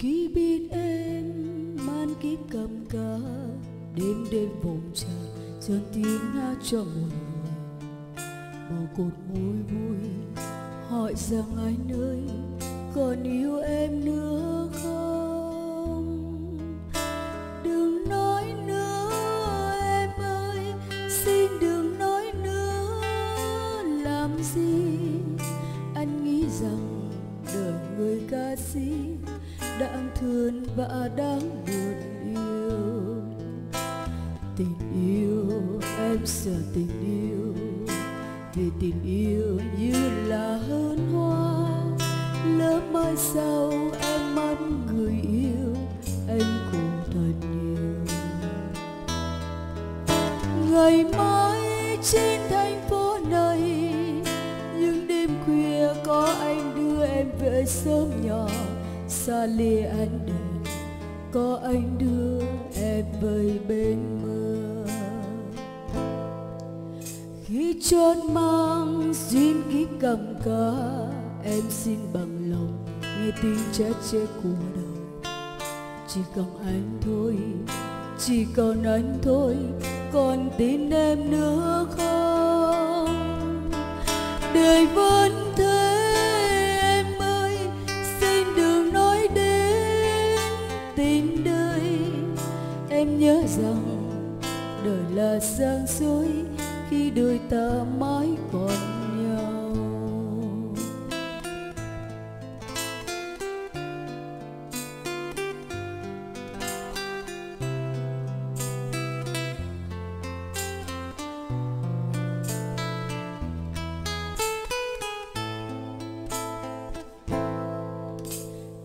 khi biết em man kiếp cầm ca đêm đêm vòng trà dần tiếng hát cho một người. Bầu cột môi vui hỏi rằng anh ơi còn yêu em nữa không? Đừng nói nữa, em ơi, xin đừng nói nữa. Làm gì? Anh nghĩ rằng đời người ca sĩ đáng thương và đáng buồn yêu. Tình yêu, em sợ tình yêu, vì tình yêu như là hơn hoa. Lỡ mai sau em mất người yêu anh khổ thật nhiều. Ngày mai trên thành phố này, những đêm khuya có anh đưa em về sớm nhỏ xa lìa ánh đèn, có anh đưa em về bên mưa khi chót mang duyên kiếp cầm cá, em xin bằng lòng nghe tin chết chê của đời. Chỉ còn anh thôi, chỉ còn anh thôi, còn tin em nữa không? Đời vẫn em nhớ rằng đời là sang suối khi đôi ta mãi còn nhau.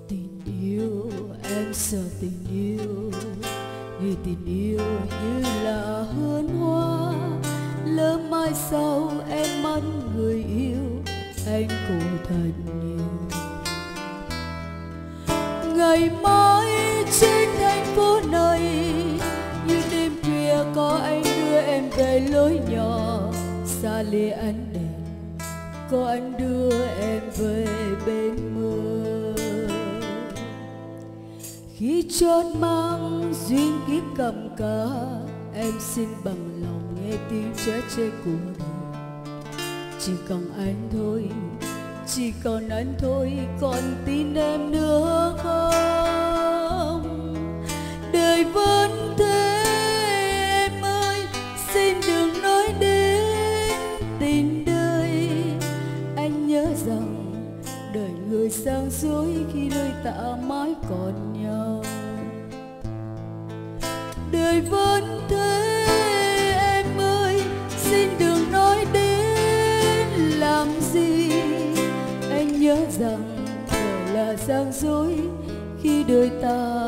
Tình yêu, em sợ tình yêu vì tình yêu như là hương hoa. Lỡ mai sau em mất người yêu, anh khổ thật nhiều ngày mai trên thành phố này, như đêm khuya có anh đưa em về lối nhỏ. Xa lìa ánh đèn, có anh đưa em về bên mưa khi chót mang duyên kiếp cầm cờ, em xin bằng lòng nghe tiếng chớ chê của đời. Chỉ còn anh thôi chỉ còn anh thôi còn tin em nữa không? Đời vẫn thế em ơi xin đừng nói đến tình đời. Anh nhớ rằng đời người sang dối khi đôi ta mãi còn nhau. Đời vẫn thế, em ơi, xin đừng nói đến làm gì. Anh nhớ rằng đời là sang dối khi đôi ta